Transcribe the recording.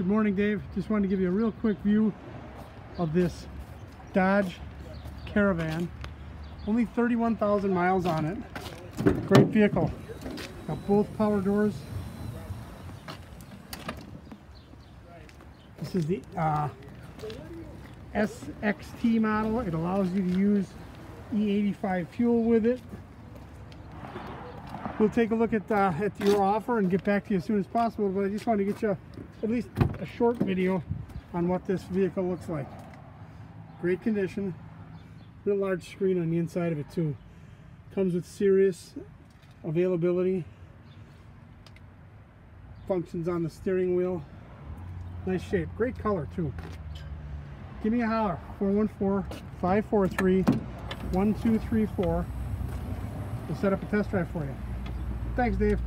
Good morning, Dave. Just wanted to give you a real quick view of this Dodge Caravan. Only 31,000 miles on it. Great vehicle. Got both power doors. This is the uh, SXT model. It allows you to use E85 fuel with it. We'll take a look at, uh, at your offer and get back to you as soon as possible, but I just wanted to get you at least a short video on what this vehicle looks like. Great condition. Real large screen on the inside of it too. Comes with Sirius availability. Functions on the steering wheel. Nice shape. Great color too. Give me a holler. 414-543-1234. We'll set up a test drive for you. Thanks, Dave.